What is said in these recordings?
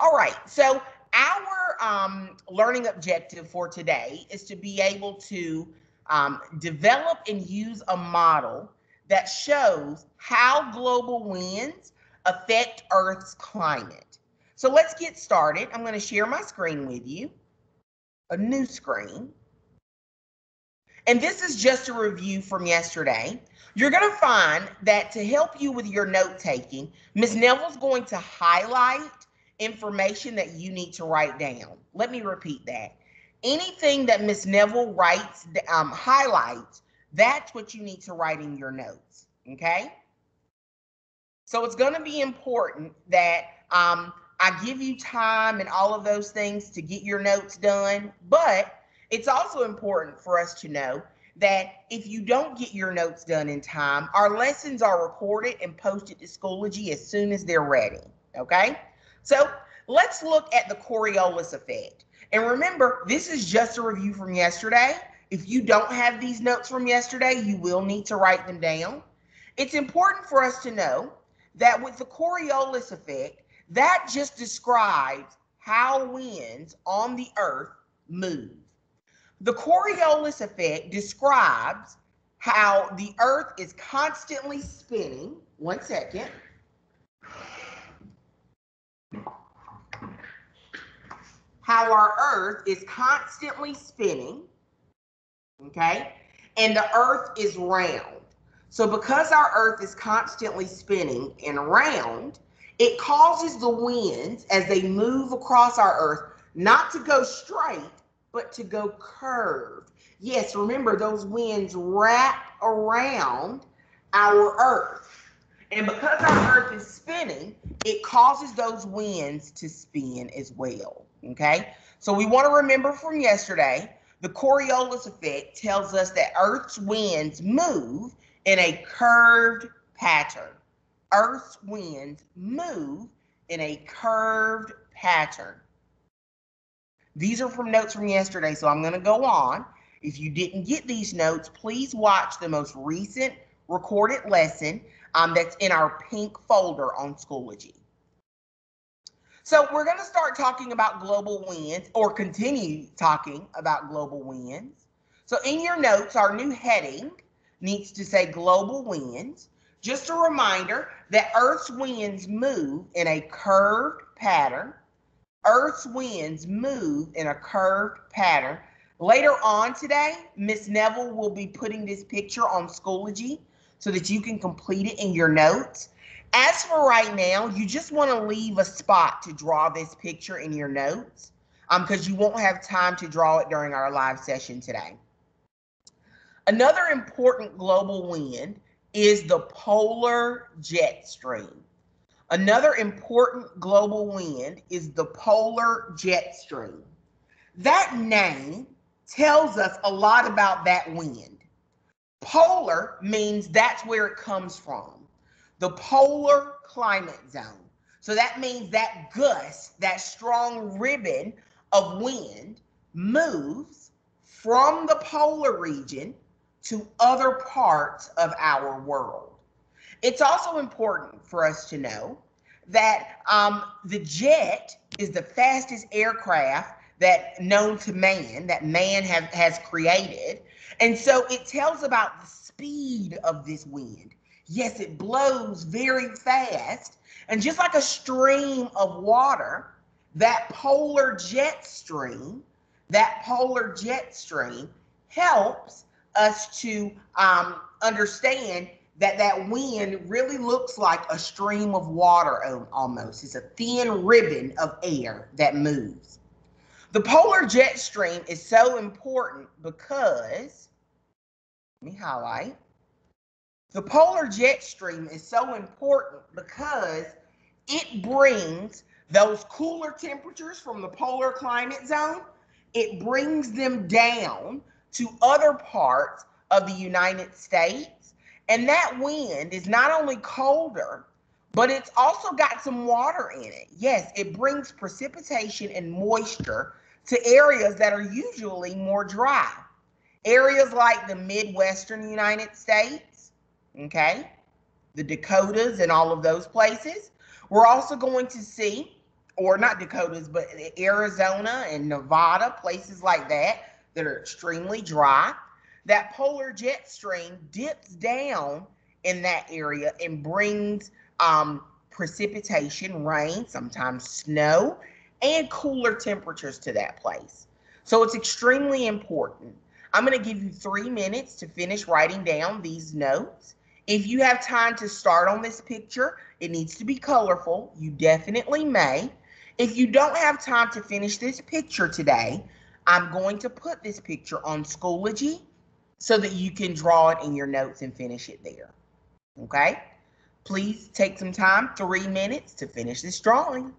All right, so our um, learning objective for today is to be able to um, develop and use a model that shows how global winds affect Earth's climate. So let's get started. I'm going to share my screen with you, a new screen. And this is just a review from yesterday. You're going to find that to help you with your note taking, Ms. Neville's going to highlight information that you need to write down. Let me repeat that. Anything that Ms. Neville writes, um, highlights, that's what you need to write in your notes. Okay. So it's going to be important that um, I give you time and all of those things to get your notes done. But it's also important for us to know that if you don't get your notes done in time, our lessons are recorded and posted to Schoology as soon as they're ready. Okay. So let's look at the Coriolis effect. And remember, this is just a review from yesterday. If you don't have these notes from yesterday, you will need to write them down. It's important for us to know that with the Coriolis effect, that just describes how winds on the earth move. The Coriolis effect describes how the earth is constantly spinning. One second. How our earth is constantly spinning. Okay. And the earth is round. So because our earth is constantly spinning and round, it causes the winds as they move across our earth not to go straight, but to go curved. Yes, remember those winds wrap around our earth. And because our earth is spinning, it causes those winds to spin as well. Okay. So we want to remember from yesterday, the Coriolis effect tells us that Earth's winds move in a curved pattern. Earth's winds move in a curved pattern. These are from notes from yesterday, so I'm going to go on. If you didn't get these notes, please watch the most recent recorded lesson um, that's in our pink folder on Schoology. So we're going to start talking about global winds or continue talking about global winds. So in your notes, our new heading needs to say global winds. Just a reminder that Earth's winds move in a curved pattern. Earth's winds move in a curved pattern. Later on today, Miss Neville will be putting this picture on Schoology so that you can complete it in your notes. As for right now, you just want to leave a spot to draw this picture in your notes because um, you won't have time to draw it during our live session today. Another important global wind is the polar jet stream. Another important global wind is the polar jet stream. That name tells us a lot about that wind. Polar means that's where it comes from, the polar climate zone. So that means that gust, that strong ribbon of wind moves from the polar region to other parts of our world. It's also important for us to know that um, the jet is the fastest aircraft that known to man that man have, has created. And so it tells about the speed of this wind. Yes, it blows very fast. And just like a stream of water, that polar jet stream, that polar jet stream helps us to um, understand that that wind really looks like a stream of water almost. It's a thin ribbon of air that moves. The polar jet stream is so important because, let me highlight. The polar jet stream is so important because it brings those cooler temperatures from the polar climate zone, it brings them down to other parts of the United States. And that wind is not only colder, but it's also got some water in it. Yes, it brings precipitation and moisture to areas that are usually more dry. Areas like the Midwestern United States, okay, the Dakotas and all of those places. We're also going to see or not Dakotas, but Arizona and Nevada, places like that that are extremely dry, that polar jet stream dips down in that area and brings um, precipitation, rain, sometimes snow, and cooler temperatures to that place. So it's extremely important. I'm going to give you three minutes to finish writing down these notes. If you have time to start on this picture, it needs to be colorful. You definitely may. If you don't have time to finish this picture today, I'm going to put this picture on Schoology so that you can draw it in your notes and finish it there. Okay? Please take some time, three minutes, to finish this drawing.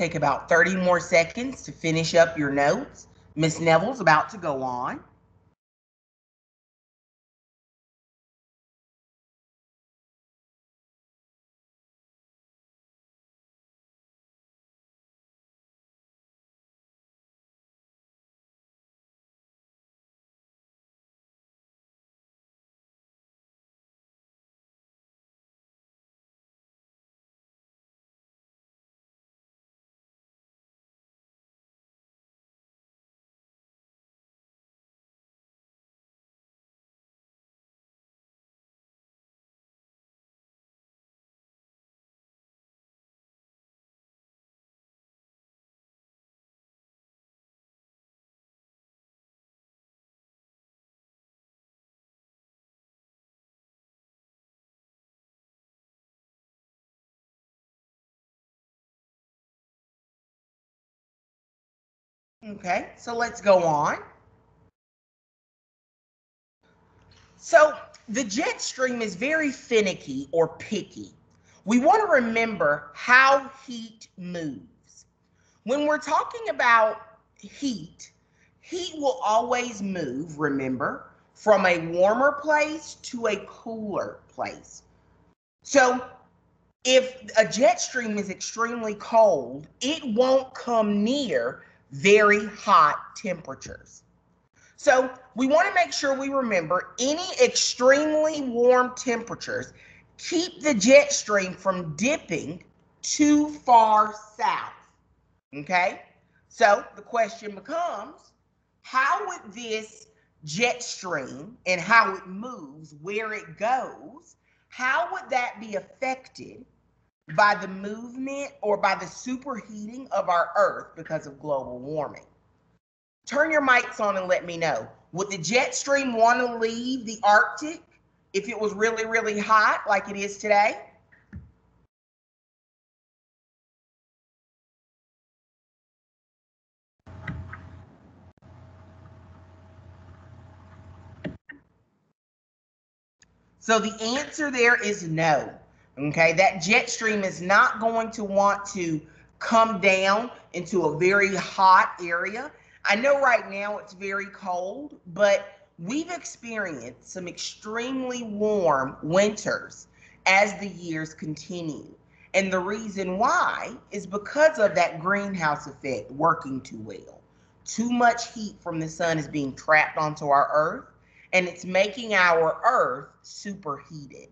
Take about 30 more seconds to finish up your notes. Miss Neville's about to go on. Okay, so let's go on. So the jet stream is very finicky or picky. We want to remember how heat moves. When we're talking about heat, heat will always move, remember, from a warmer place to a cooler place. So if a jet stream is extremely cold, it won't come near very hot temperatures. So we want to make sure we remember any extremely warm temperatures keep the jet stream from dipping too far south. Okay? So the question becomes, how would this jet stream and how it moves, where it goes, how would that be affected by the movement or by the superheating of our Earth because of global warming? Turn your mics on and let me know. Would the jet stream want to leave the Arctic if it was really, really hot like it is today? So the answer there is no. Okay, that jet stream is not going to want to come down into a very hot area. I know right now it's very cold, but we've experienced some extremely warm winters as the years continue. And the reason why is because of that greenhouse effect working too well. Too much heat from the sun is being trapped onto our earth and it's making our earth superheated.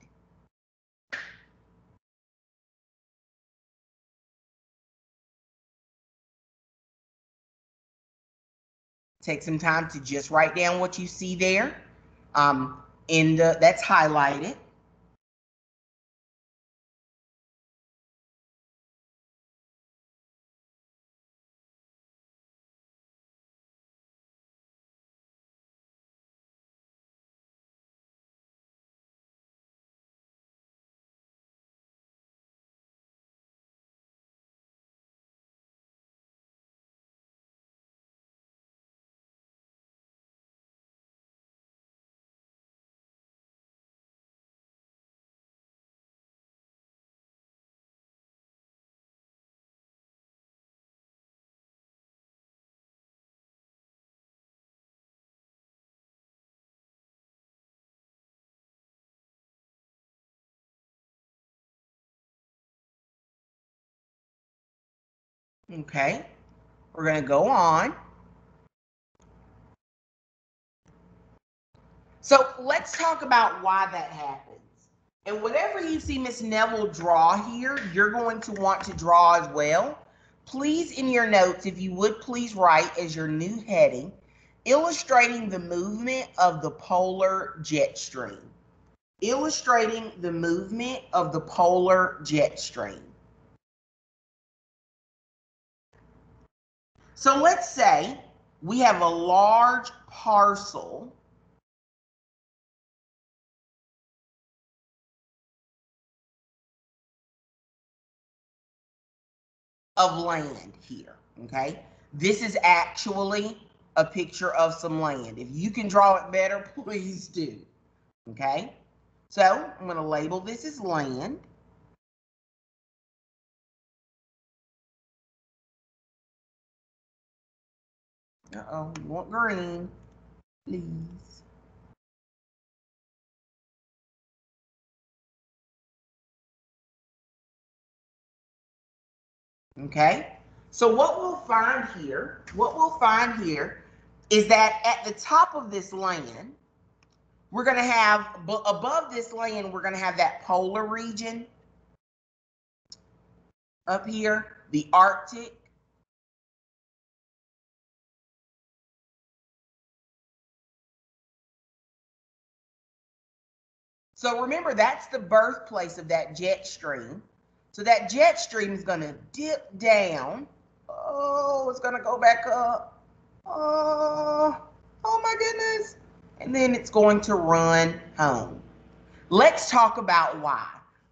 Take some time to just write down what you see there. Um, in the that's highlighted. Okay, we're going to go on. So let's talk about why that happens. And whatever you see Miss Neville draw here, you're going to want to draw as well. Please, in your notes, if you would please write as your new heading, illustrating the movement of the polar jet stream. Illustrating the movement of the polar jet stream. So let's say we have a large parcel of land here, okay? This is actually a picture of some land. If you can draw it better, please do, okay? So I'm gonna label this as land. Uh-oh, you want green, please. Okay, so what we'll find here, what we'll find here is that at the top of this land, we're going to have, above this land, we're going to have that polar region up here, the Arctic, So remember, that's the birthplace of that jet stream. So that jet stream is going to dip down. Oh, it's going to go back up. Oh, oh my goodness. And then it's going to run home. Let's talk about why.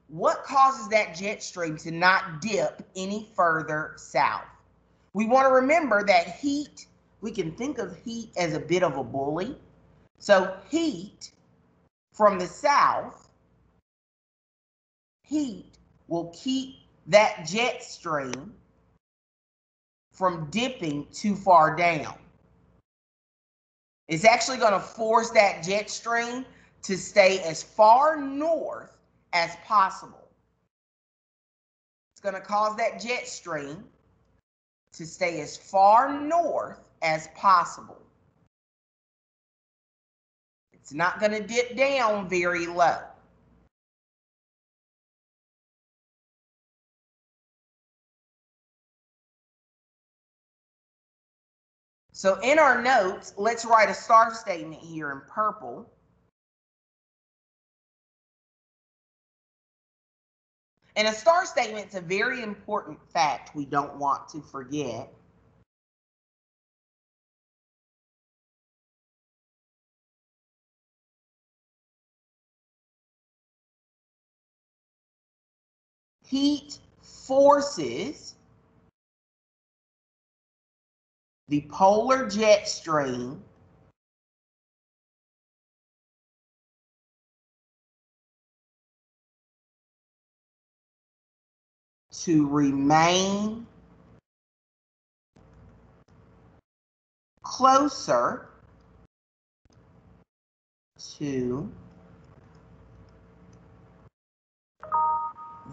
What causes that jet stream to not dip any further south? We want to remember that heat, we can think of heat as a bit of a bully. So heat from the south, heat will keep that jet stream from dipping too far down. It's actually going to force that jet stream to stay as far north as possible. It's going to cause that jet stream to stay as far north as possible. It's not going to dip down very low. So in our notes, let's write a star statement here in purple. And a star statement is a very important fact we don't want to forget. Heat forces the polar jet stream to remain closer to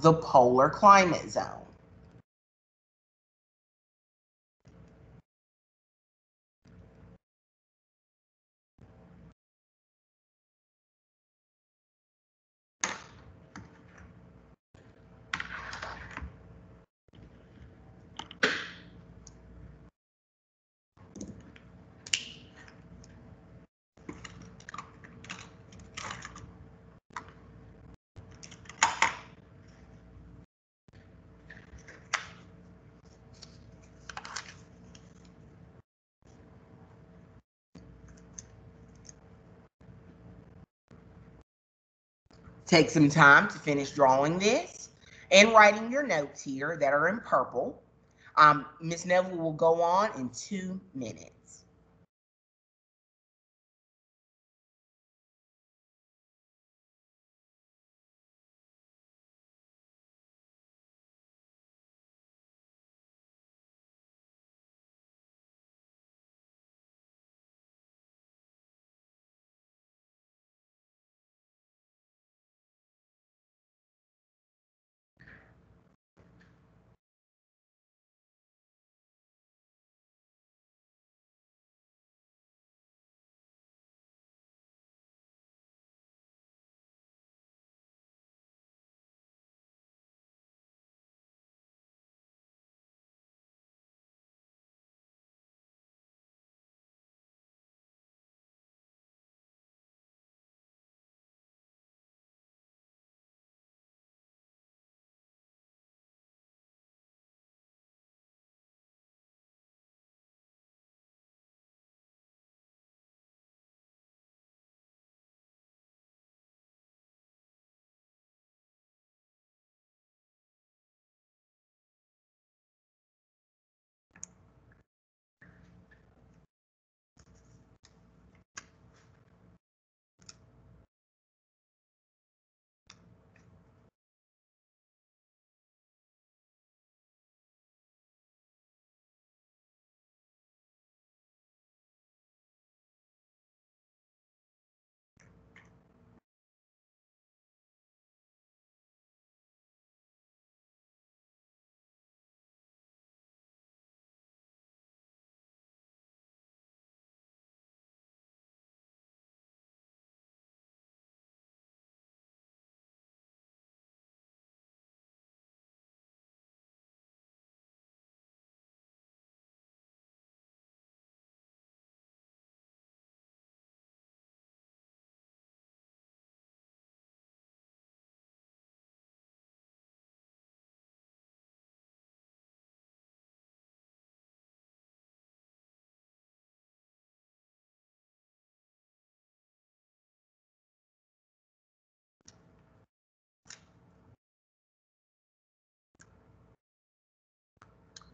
the polar climate zone. Take some time to finish drawing this and writing your notes here that are in purple. Um, Neville will go on in two minutes.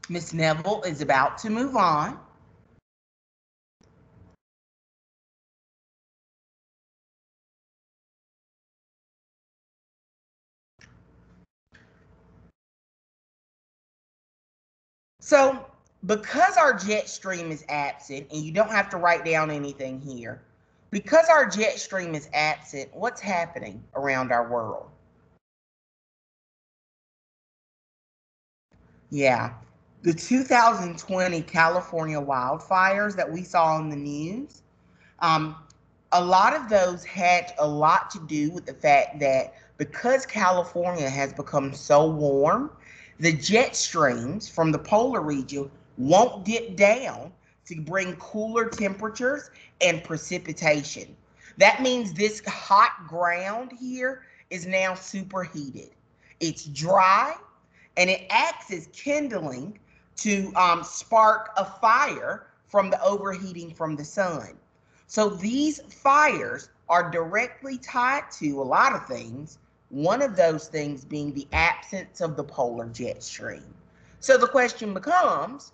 Miss Neville is about to move on. So because our jet stream is absent, and you don't have to write down anything here, because our jet stream is absent, what's happening around our world? Yeah, the 2020 California wildfires that we saw in the news, um, a lot of those had a lot to do with the fact that because California has become so warm, the jet streams from the polar region won't dip down to bring cooler temperatures and precipitation. That means this hot ground here is now superheated. It's dry and it acts as kindling to um, spark a fire from the overheating from the sun. So these fires are directly tied to a lot of things, one of those things being the absence of the polar jet stream. So the question becomes,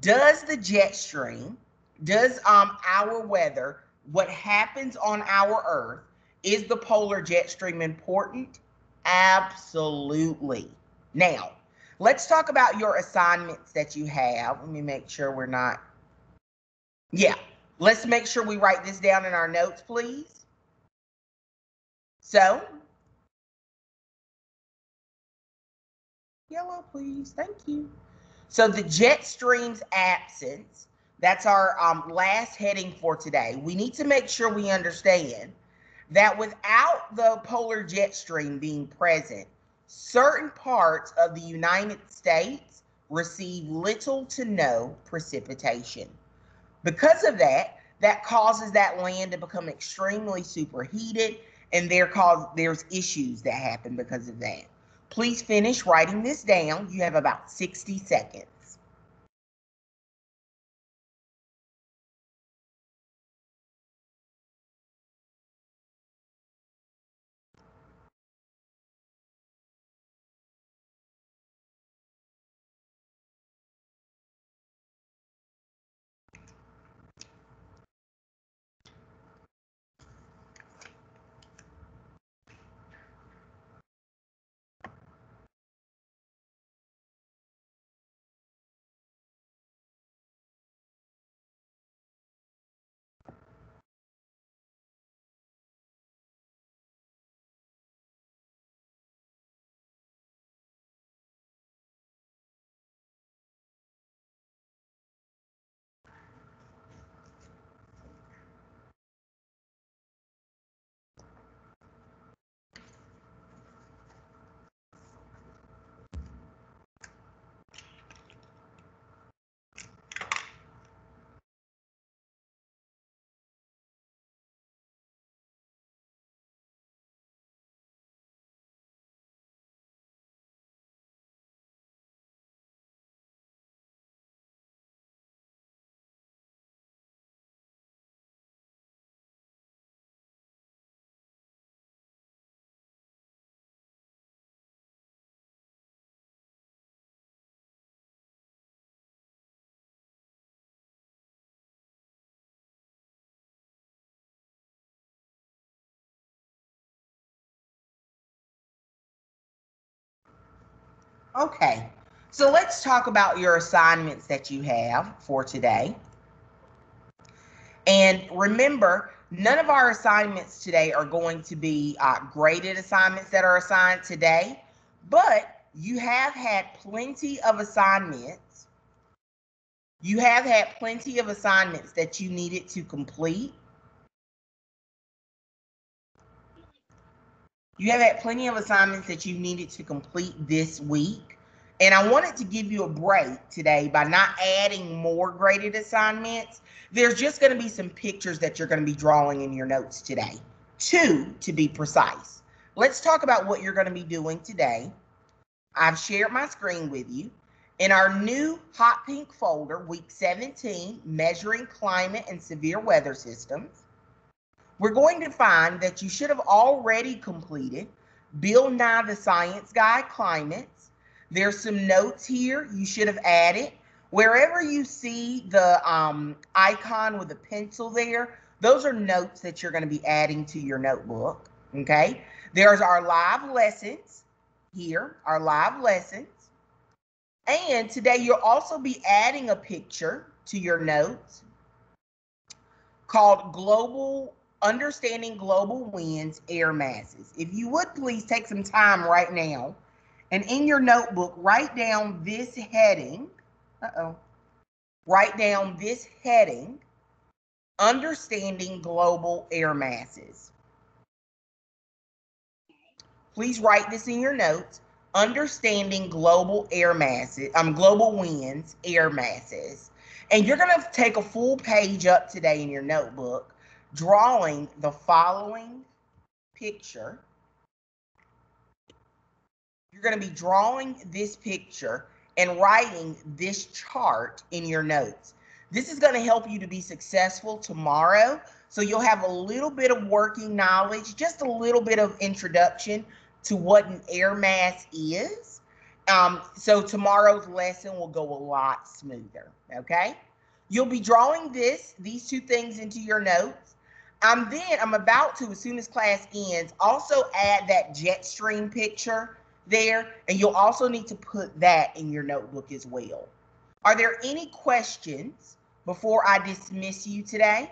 does the jet stream, does um, our weather, what happens on our Earth, is the polar jet stream important? Absolutely. Now, let's talk about your assignments that you have. Let me make sure we're not. Yeah, let's make sure we write this down in our notes, please. So, yellow, please. Thank you. So the jet stream's absence, that's our um, last heading for today. We need to make sure we understand that without the polar jet stream being present, certain parts of the United States receive little to no precipitation. Because of that, that causes that land to become extremely superheated and there cause there's issues that happen because of that. Please finish writing this down. You have about 60 seconds. Okay, so let's talk about your assignments that you have for today. And remember, none of our assignments today are going to be uh, graded assignments that are assigned today, but you have had plenty of assignments. You have had plenty of assignments that you needed to complete. You have had plenty of assignments that you needed to complete this week. And I wanted to give you a break today by not adding more graded assignments. There's just going to be some pictures that you're going to be drawing in your notes today. Two, to be precise. Let's talk about what you're going to be doing today. I've shared my screen with you. In our new hot pink folder, week 17, measuring climate and severe weather systems, we're going to find that you should have already completed Bill Nye the Science Guy Climates. There's some notes here you should have added. Wherever you see the um, icon with a pencil there, those are notes that you're going to be adding to your notebook. Okay. There's our live lessons here, our live lessons. And today you'll also be adding a picture to your notes called Global Understanding Global Winds Air Masses. If you would please take some time right now and in your notebook, write down this heading. Uh-oh. Write down this heading understanding global air masses. Please write this in your notes. Understanding global air masses, um, global winds, air masses. And you're going to take a full page up today in your notebook, drawing the following picture. You're going to be drawing this picture and writing this chart in your notes. This is going to help you to be successful tomorrow. So you'll have a little bit of working knowledge, just a little bit of introduction to what an air mass is. Um, so tomorrow's lesson will go a lot smoother, okay? You'll be drawing this, these two things into your notes. I'm then, I'm about to, as soon as class ends, also add that jet stream picture there, and you'll also need to put that in your notebook as well. Are there any questions before I dismiss you today?